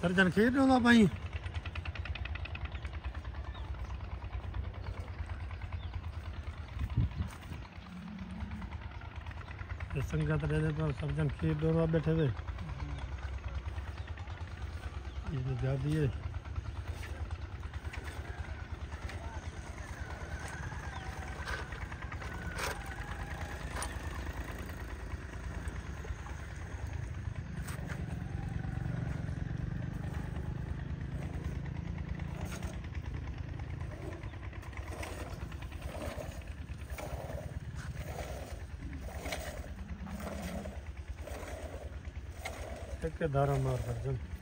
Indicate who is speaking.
Speaker 1: Surgeon जलखेर डोला पाई संगत रहने पर सब जन खीर डोला बैठे हुए? ये तो जाती है Tekrar daramalar var canım.